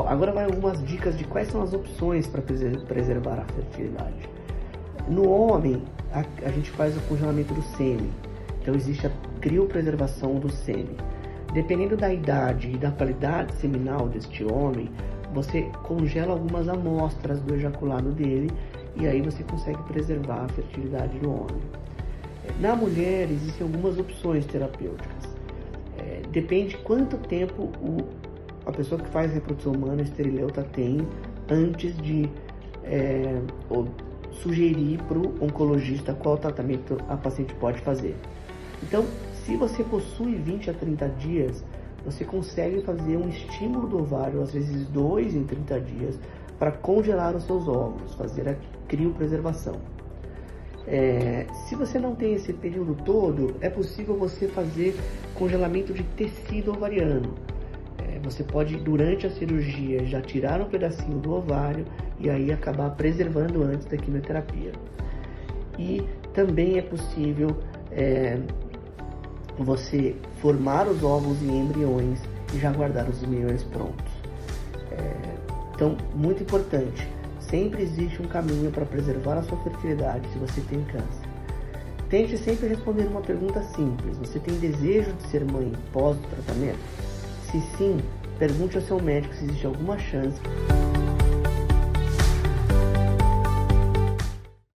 agora vai algumas dicas de quais são as opções para preservar a fertilidade. No homem, a, a, gente faz o congelamento do sêmen. Então existe a criopreservação do sêmen. Dependendo da idade e da qualidade seminal deste homem, você congela algumas amostras do ejaculado dele e aí você consegue preservar a fertilidade do homem. Na mulher existem algumas opções terapêuticas. É, depende quanto tempo o, a pessoa que faz reprodução humana esterileuta tem antes de é, sugerir para o oncologista qual tratamento a paciente pode fazer. Então, se você possui 20 a 30 dias, você consegue fazer um estímulo do ovário, às vezes dois em 30 dias, para congelar os seus óvulos, fazer a criopreservação. É, se você não tem esse período todo, é possível você fazer congelamento de tecido ovariano. Você pode, durante a cirurgia, já tirar um pedacinho do ovário e aí acabar preservando antes da quimioterapia. E também é possível é, você formar os óvulos e embriões e já guardar os embriões prontos. É, então, muito importante Sempre existe um caminho para preservar a sua fertilidade se você tem câncer. Tente sempre responder uma pergunta simples: Você tem desejo de ser mãe pós o tratamento? Se sim, pergunte ao seu médico se existe alguma chance